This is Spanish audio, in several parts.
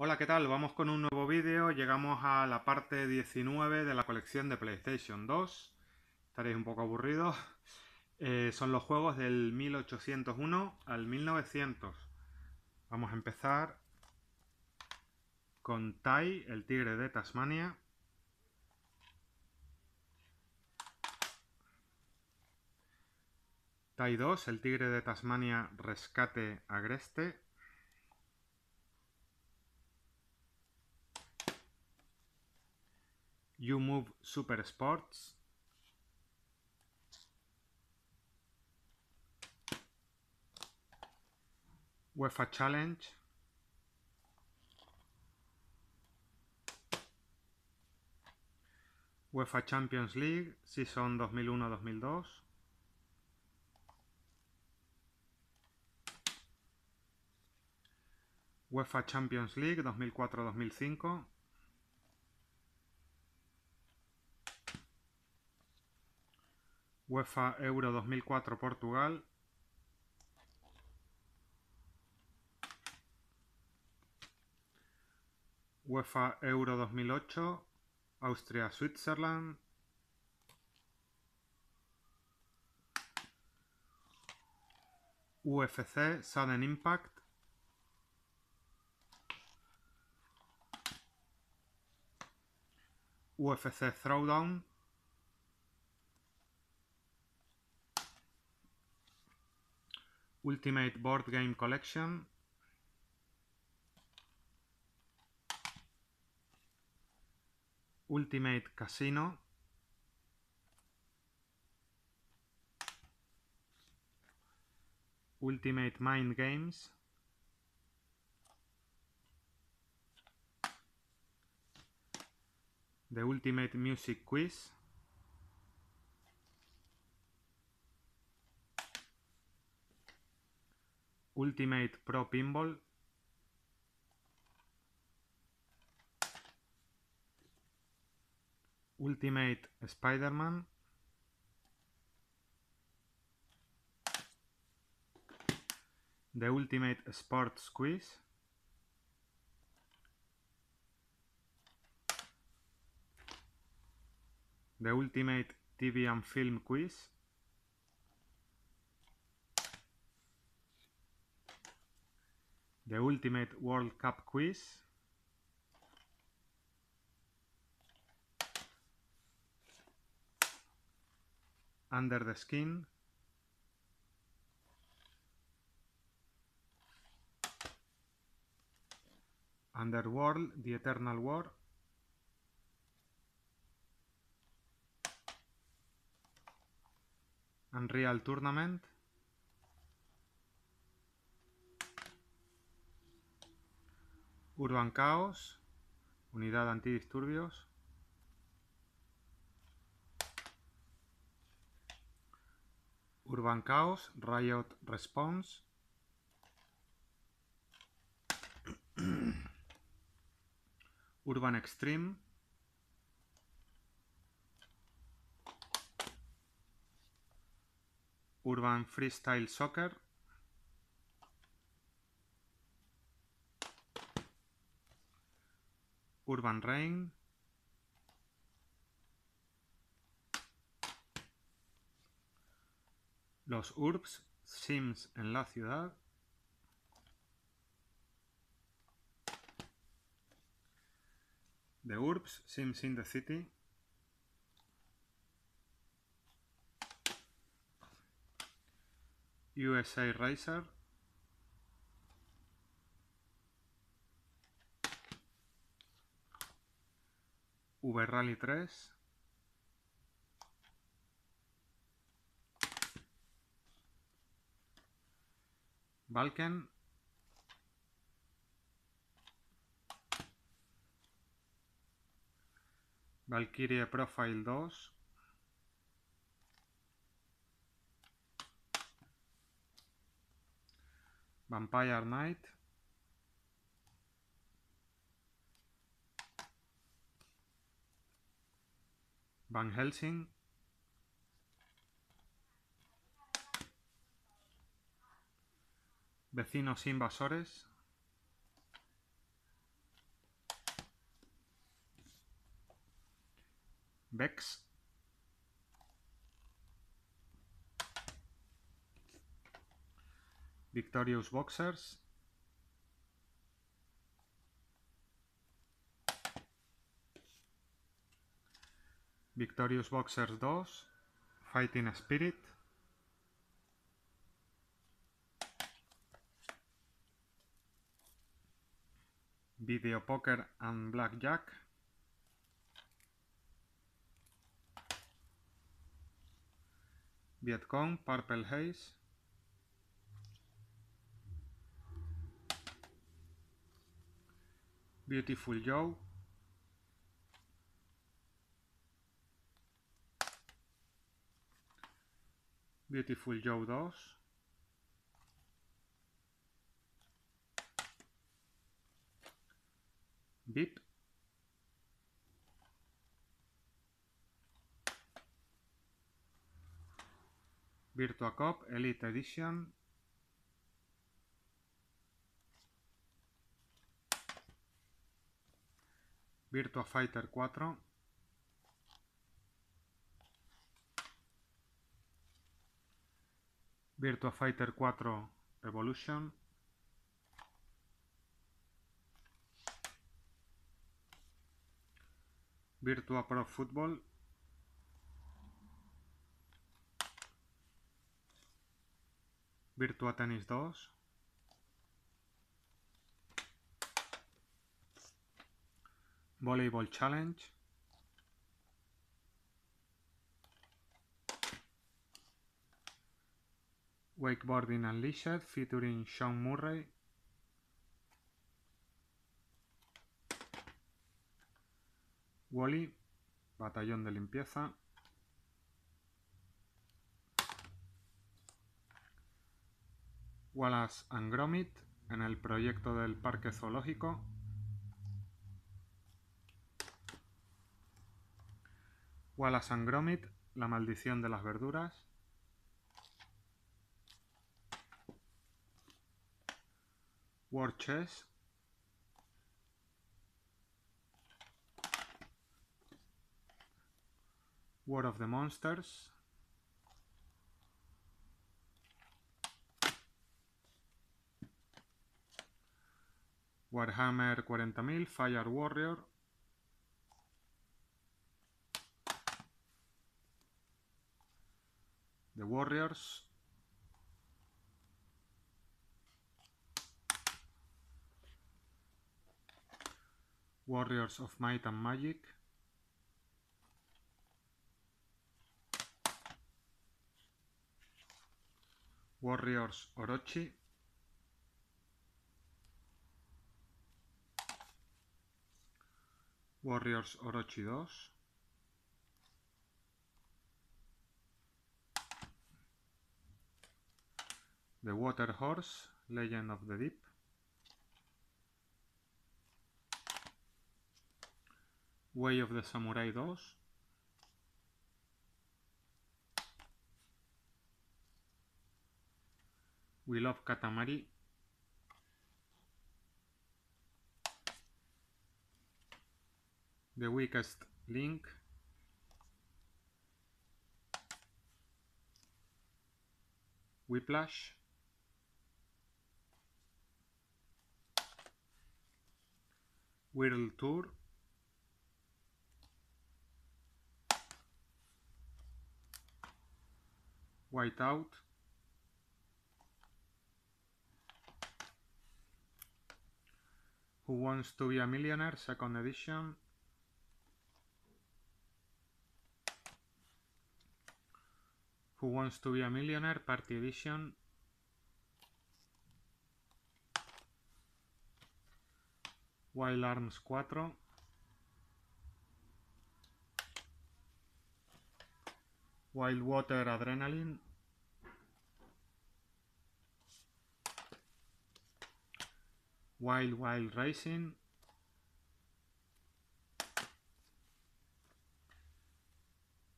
Hola, ¿qué tal? Vamos con un nuevo vídeo. Llegamos a la parte 19 de la colección de PlayStation 2. Estaréis un poco aburridos. Eh, son los juegos del 1801 al 1900. Vamos a empezar con Tai, el tigre de Tasmania. Tai 2, el tigre de Tasmania Rescate Agreste. You Move Super Sports. UEFA Challenge. UEFA Champions League, Season 2001-2002. UEFA Champions League 2004-2005. UEFA Euro 2004 Portugal. UEFA Euro 2008 Austria-Switzerland. UFC Sudden Impact. UFC Throwdown. Ultimate Board Game Collection. Ultimate Casino. Ultimate Mind Games. The Ultimate Music Quiz. Ultimate Pro Pinball. Ultimate Spider-Man. The Ultimate Sports Quiz. The Ultimate TV and Film Quiz. The Ultimate World Cup Quiz. Under the Skin. Underworld, The Eternal War. Unreal Tournament. Urban Chaos, Unidad Antidisturbios. Urban Chaos, Riot Response. Urban Extreme. Urban Freestyle Soccer. Urban Rain. Los Urbs Sims en la ciudad. The Urbs Sims in the City. USA Racer. V Rally 3. Balken. Valkyrie Profile 2. Vampire Knight. Van Helsing. Vecinos invasores. Vex. Victorious Boxers. Victorious Boxers 2, Fighting Spirit. Video Poker and Blackjack. Vietcong, Purple Haze. Beautiful Joe. Beautiful Joe 2. VIP. Virtua Cop Elite Edition. Virtua Fighter 4. Virtua Fighter 4 Evolution. Virtua Pro Football. Virtua Tennis 2. Volleyball Challenge. Wakeboarding Unleashed featuring Sean Murray. Wally, batallón de limpieza. Wallace and Gromit en el proyecto del Parque Zoológico. Wallace and Gromit, la maldición de las verduras. War Chess. War of the Monsters. Warhammer 40.000, Fire Warrior. The Warriors. Warriors of Might and Magic. Warriors Orochi. Warriors Orochi 2. The Water Horse, Legend of the Deep. Way of the Samurai 2. We Love Katamari. The Weakest Link. Whiplash. Whirl Tour. Whiteout. Who Wants to Be a Millionaire, second edition. Who Wants to Be a Millionaire, party edition. Wild Arms 4. Wild Water Adrenaline. Wild Wild Racing.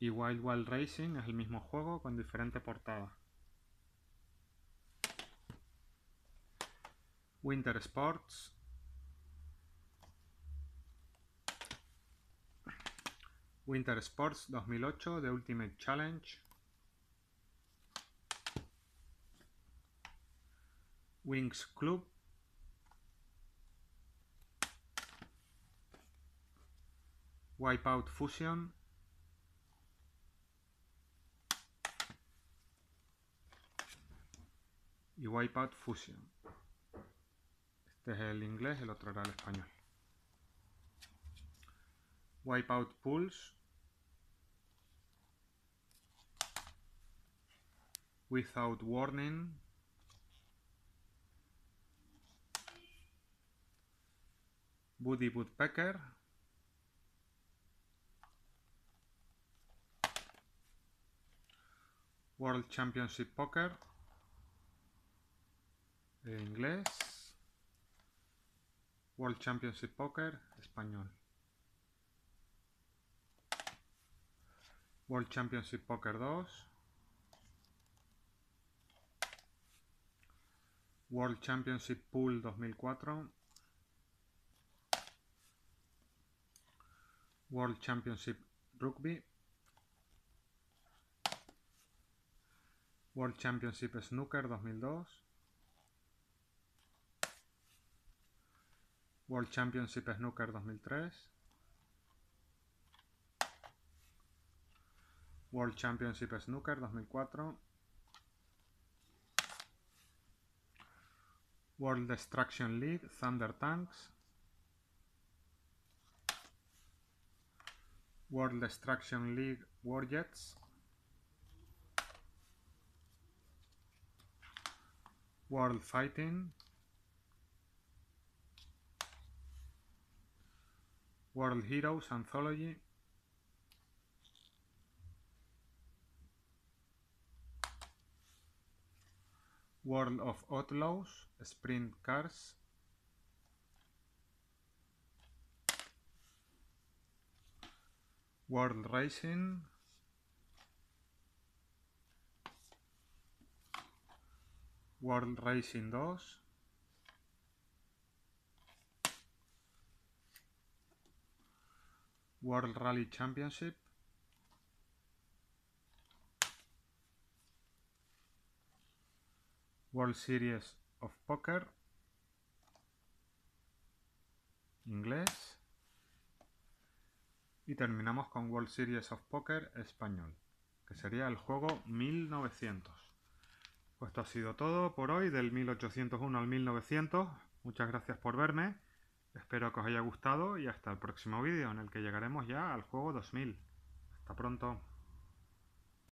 Y Wild Wild Racing es el mismo juego con diferente portada. Winter Sports. Winter Sports 2008 The Ultimate Challenge. Wings Club. Wipeout Fusion. Y Wipeout Fusion. Este es el inglés, el otro era el español. Wipeout Pulse. Without Warning. Woody Woodpecker. World Championship Poker. En inglés. World Championship Poker. Español. World Championship Poker 2. World Championship Pool 2004. World Championship Rugby. World Championship Snooker 2002. World Championship Snooker 2003. World Championship Snooker 2004. World Destruction League Thunder Tanks. World Destruction League Warjets. World Fighting. World Heroes Anthology. World of Outlaws, Sprint Cars. World Racing. World Racing 2. World Rally Championship. World Series of Poker. Inglés. Y terminamos con World Series of Poker español, que sería el juego 1900. Pues esto ha sido todo por hoy, del 1801 al 1900. Muchas gracias por verme. Espero que os haya gustado y hasta el próximo vídeo en el que llegaremos ya al juego 2000. Hasta pronto.